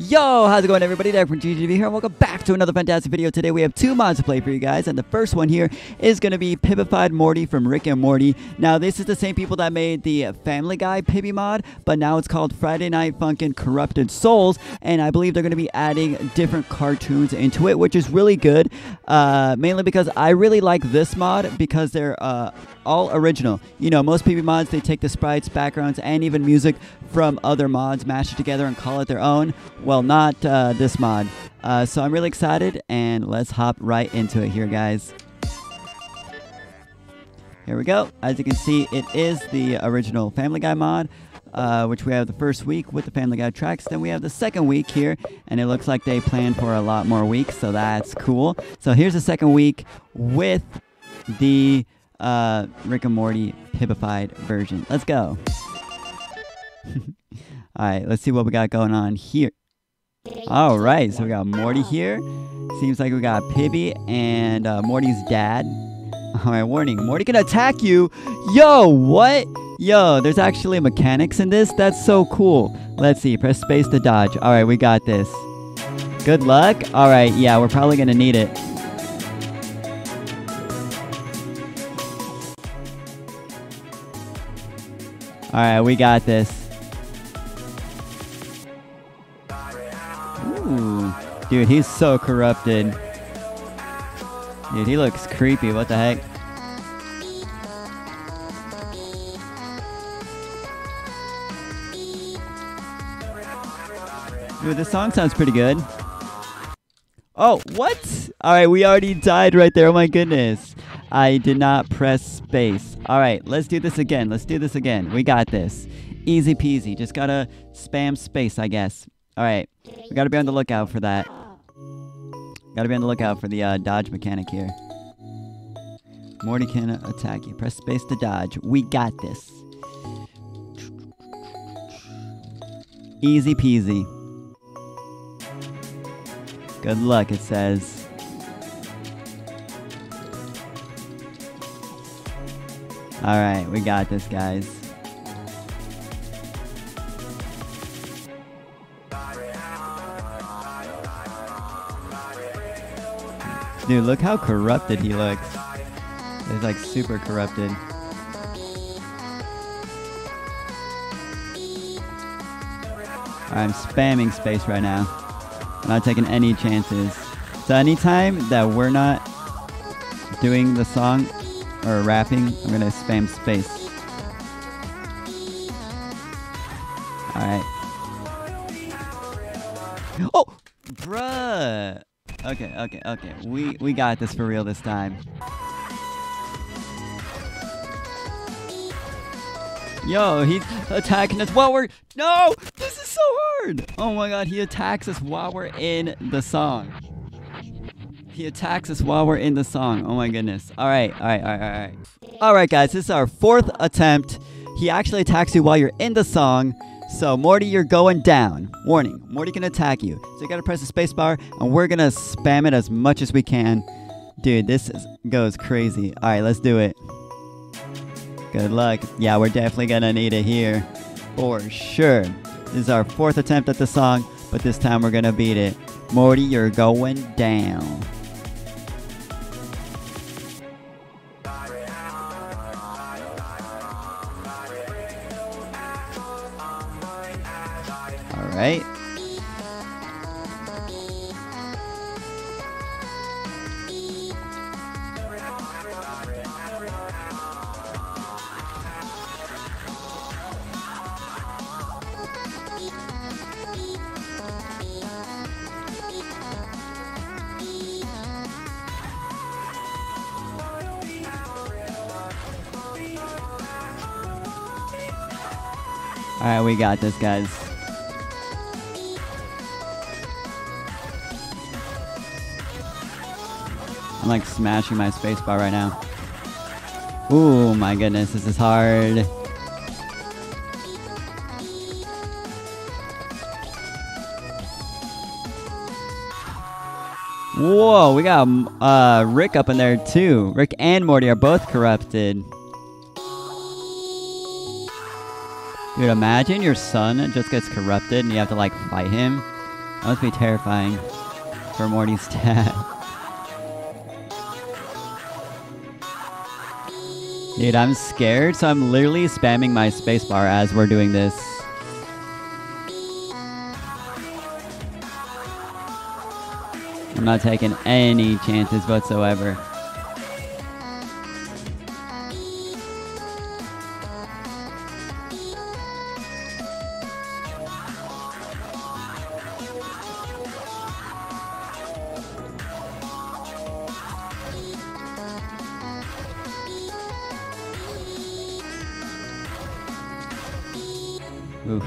Yo, how's it going everybody? Derek from GGTV here, and welcome back to another fantastic video. Today we have two mods to play for you guys, and the first one here is going to be Pibified Morty from Rick and Morty. Now, this is the same people that made the Family Guy Pibby mod, but now it's called Friday Night Funkin' Corrupted Souls, and I believe they're going to be adding different cartoons into it, which is really good, uh, mainly because I really like this mod because they're uh, all original. You know, most Pibby mods, they take the sprites, backgrounds, and even music from other mods, mash it together, and call it their own. Well, not uh, this mod. Uh, so I'm really excited, and let's hop right into it here, guys. Here we go. As you can see, it is the original Family Guy mod, uh, which we have the first week with the Family Guy tracks. Then we have the second week here, and it looks like they plan for a lot more weeks, so that's cool. So here's the second week with the uh, Rick and Morty pibified version. Let's go. All right, let's see what we got going on here. All right, so we got Morty here. Seems like we got Pibby and uh, Morty's dad. All right, warning. Morty can attack you. Yo, what? Yo, there's actually mechanics in this. That's so cool. Let's see. Press space to dodge. All right, we got this. Good luck. All right, yeah, we're probably to need it. All right, we got this. Ooh. Dude, he's so corrupted. Dude, he looks creepy. What the heck? Dude, this song sounds pretty good. Oh, what? All right, we already died right there. Oh my goodness. I did not press space. All right, let's do this again. Let's do this again. We got this. Easy peasy. Just gotta spam space, I guess. All right, we gotta be on the lookout for that. Gotta be on the lookout for the uh, dodge mechanic here. Morty can attack you. Press space to dodge. We got this. Easy peasy. Good luck, it says. Alright, we got this, guys. Dude, look how corrupted he looks. He's like super corrupted. I'm spamming space right now. I'm not taking any chances. So anytime that we're not doing the song or rapping, I'm gonna spam space. Alright. Oh! Bruh! Okay, okay, okay. We we got this for real this time. Yo, he's attacking us while we're No! This is so hard! Oh my god, he attacks us while we're in the song. He attacks us while we're in the song. Oh my goodness. Alright, alright, alright, alright. Alright guys, this is our fourth attempt. He actually attacks you while you're in the song. So Morty, you're going down. Warning, Morty can attack you. So you gotta press the spacebar and we're gonna spam it as much as we can. Dude, this is, goes crazy. Alright, let's do it. Good luck. Yeah, we're definitely gonna need it here. For sure. This is our fourth attempt at the song, but this time we're gonna beat it. Morty, you're going down. Alright. Alright, we got this, guys. I'm like smashing my spacebar right now. Ooh, my goodness, this is hard. Whoa, we got uh, Rick up in there too. Rick and Morty are both corrupted. Dude, imagine your son just gets corrupted and you have to like fight him. That must be terrifying for Morty's dad. Dude, I'm scared, so I'm literally spamming my spacebar as we're doing this. I'm not taking any chances whatsoever. Oof.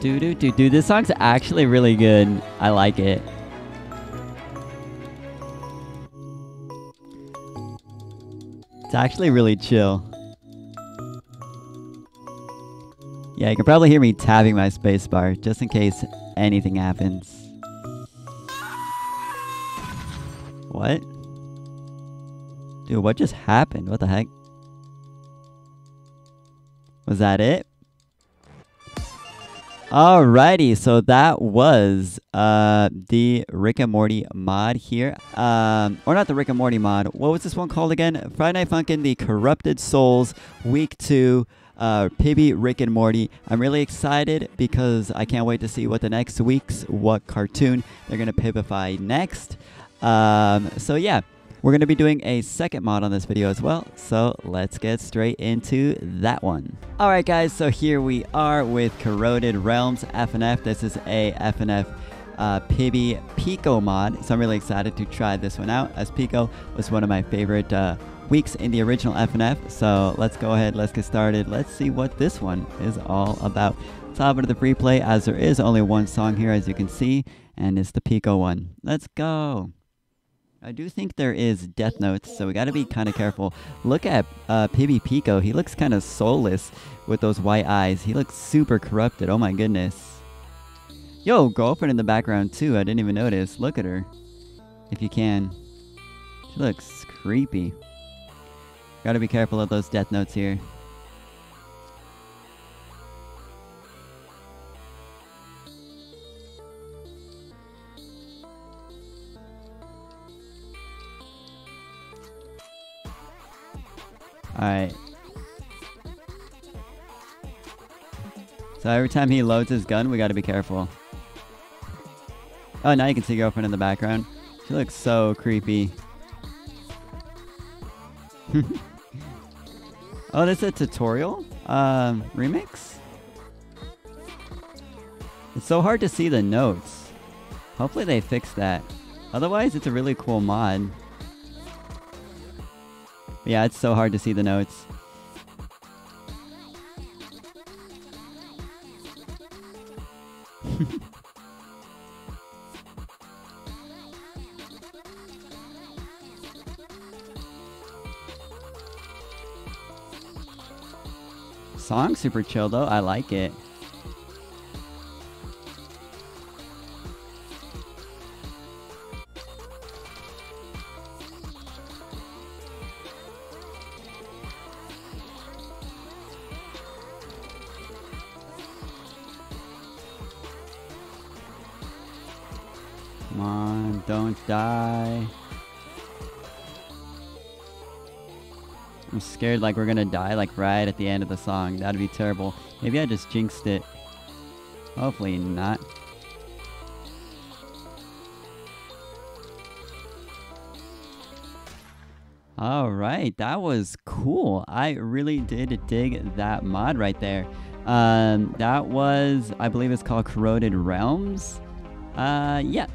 Do, do, do, do. This song's actually really good. I like it. It's actually really chill. Yeah, you can probably hear me tapping my spacebar just in case anything happens. What? Dude, what just happened? What the heck? Was that it? Alrighty, so that was uh the Rick and Morty mod here. Um or not the Rick and Morty mod. What was this one called again? Friday Night Funkin' the Corrupted Souls Week 2 uh Pibby Rick and Morty. I'm really excited because I can't wait to see what the next week's what cartoon they're going to pibify next. Um so yeah, we're going to be doing a second mod on this video as well, so let's get straight into that one. Alright guys, so here we are with Corroded Realms FNF. This is a FNF uh, Pibby Pico mod, so I'm really excited to try this one out, as Pico was one of my favorite uh, weeks in the original FNF, so let's go ahead, let's get started, let's see what this one is all about. Top of the free play, as there is only one song here, as you can see, and it's the Pico one. Let's go! I do think there is death notes, so we gotta be kind of careful. Look at uh, Pibby Pico. He looks kind of soulless with those white eyes. He looks super corrupted. Oh my goodness. Yo, girlfriend in the background too. I didn't even notice. Look at her. If you can. She looks creepy. Gotta be careful of those death notes here. Alright. So every time he loads his gun, we gotta be careful. Oh, now you can see girlfriend in the background. She looks so creepy. oh, this is a tutorial? Um, remix? It's so hard to see the notes. Hopefully they fix that. Otherwise, it's a really cool mod. Yeah, it's so hard to see the notes. Song super chill though, I like it. Come on, don't die. I'm scared like we're gonna die like right at the end of the song. That'd be terrible. Maybe I just jinxed it. Hopefully not. All right, that was cool. I really did dig that mod right there. Um, that was, I believe it's called Corroded Realms. Uh, yeah,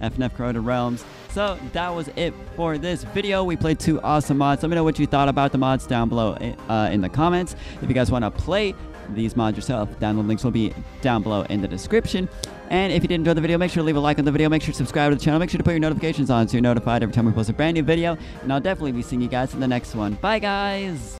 FNF Corroded Realms. So that was it for this video. We played two awesome mods. Let me know what you thought about the mods down below uh, in the comments. If you guys want to play these mods yourself, download links will be down below in the description. And if you did enjoy the video, make sure to leave a like on the video. Make sure to subscribe to the channel. Make sure to put your notifications on so you're notified every time we post a brand new video. And I'll definitely be seeing you guys in the next one. Bye, guys!